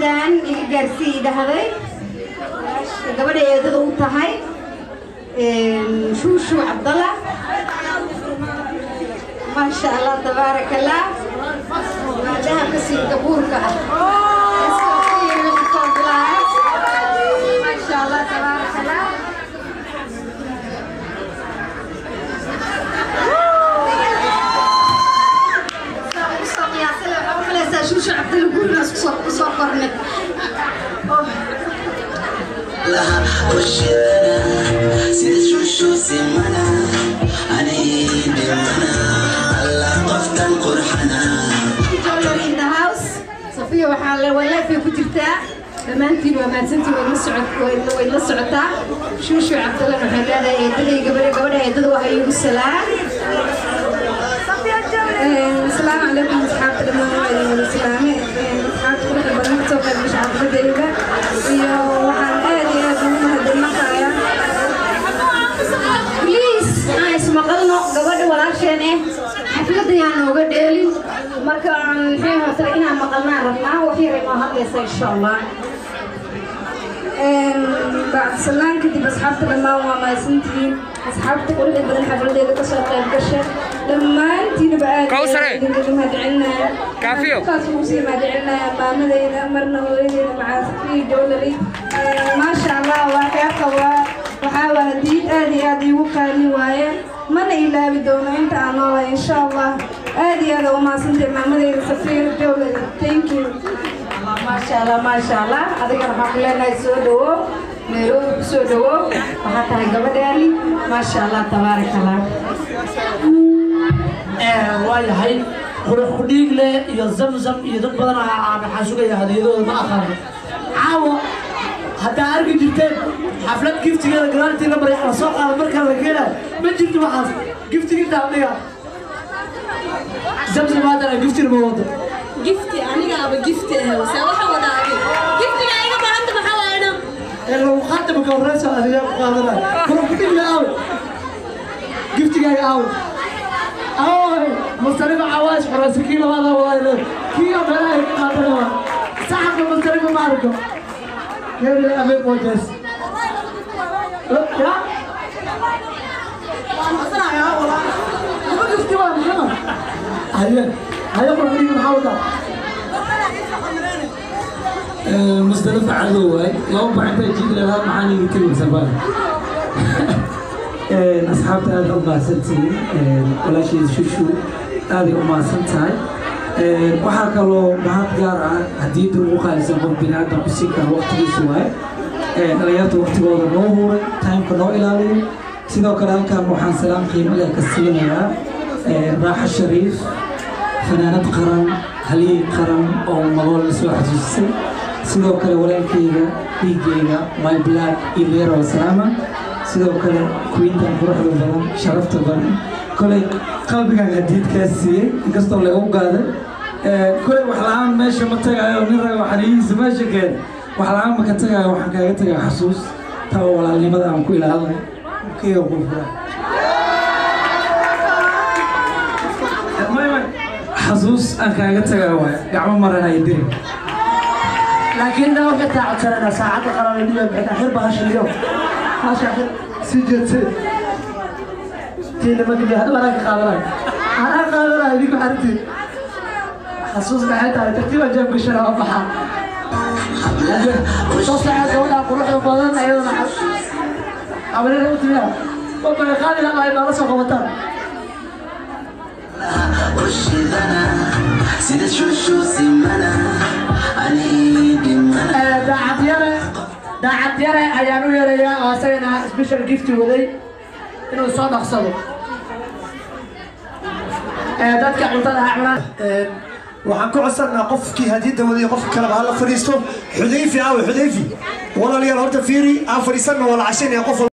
دان إيه، جرسي ده هاي قبل إيه يدغو تهاي شوشو عبد الله ما شاء الله تبارك الله. ما شاء الله قصي كبور كأه لها وشنا سيد شوشو سمنا أني دمنا الله قفتا قرحنا in the house صفية waxaa la walaafay ku jirtaa dhammaantiin waa mahadsantiin way la socod way la socotaa shuushu cabdallan waxay leedahay eedaday gabadha gabadha eedada waa iigu salaam السلام عليكم أصحاب الإمام الإسلامي أصحاب كل البنات وقت مش عارفة ديبة badan eh xafladda yaa nooga dheelin marka muxuuhasra inaan maqalnaan rabnaa wax yar inoo hadlaysa insha allah bacdsalaan kadib asxaabta dhammaan waa maadsantihiin asxaabta quruxda badan xafladeeda ka soo qayb gasha dhammaantiinaba aadidinka mahadcelinaya taas ugu sii mahadcelinaya maamadayda marna hooyadeeda macaasifiyi jowlali maasha allah waa kaa qabaa waxaa waa hadiid aada iyo aada iigu qaali waaye mana ilaabi doono inta aan noolahay insha allah aad iyo aad u mahadsantay maamadeyda safiir jowlada thank you. maasha allah maasha allah adigana waxaan ku leenahay soo dhawo nairobi ku soo dhawo waxaa tahay gabadhaani maasha allah tabaaraka allah waayahay qurux kudhiigle iyo zamzam iyo dad badan aan waxaan sugaya hadiyadooda ma aqaano caawa حتى أرجع جبتين. حفلات كيف تيجي الجرار لما مريح الصوت على مركز الكيلة ما جبت محاس كيف تيجي تعطيها زمزم ما ترى كيف تيجي الموضوع جفتي يا قاعد بجفتي وسواها وأنا أبي. جفتي يا إيه ما عندي محل أنا. إيه لو خاتم كورس هذا يا أبو قادر أنا. كورس جفتي يا أبو أوه مستلم عواش فرنسي كيلو والله والله. كيلو بلاي قادر أنا صاحب مستلم معركه Haye qurxin maxaa wada? مصطلح عدو لو بعد جيد لها معاني كتير سبان أصحابتي هذا أما سنتين ولا شيء شو شو؟ هذه أما سنتين waxaa kaloo mahad gaar ah hadiyadda ugu qaalisan qof biniaadam ku siin kara waqtigiisu waaye. Dhalinyarta waqtigooda noo huray timeka noo ilaaliyo sidoo kale halkan waxaan salaam qiimo leh ka siinayaa raaxo shariif fanaanad qaran haliyey qaran oo madool la soo xasuusisay sidoo kale walaalkayga dhiigayga my black iyo leero salaama sidoo kale queentan quruxda badan sharafta badan kolay qalbigan hadiidkaa siiyey inkastoo lagu gaaday kolay wax la-aan meesha ma tagayo nin rag waxaniyihiisa meesha keen wax la-aan ma ka tagayo waxaan kaaga tagaa xasuus taa oo walaalnimada aan ku ilaalinay kayga qulfura xasuus aan kaaga tagaa waay gacmo maran ay diri laakiin ina waxay taacadsanana saacadda qaran dhiyo bixina xir bahashiliyo hasha xir si jeedse tiina magli hadda anaa ka qaadanay anaa qaadanay idinku xarintii xasuus maxay tahay tartiiba jeeb gashana waa baxaa soo saaca gabadha quruxda badan ayadana abalina u timiya wabay qaadi lahay baa la soo qabataan وشدنا سيد شوشو سمنا أني دمنا yare daacad yare ayaan u yeerayaa oo asagana special gift waday إنه آه، وحن كعسرنا قف كي هديد ودي قف كلام هلا فريستو حذيفي أو حذيفي. والله ليه الهرت فيري آه، أفريسنا ولا عشان يقف.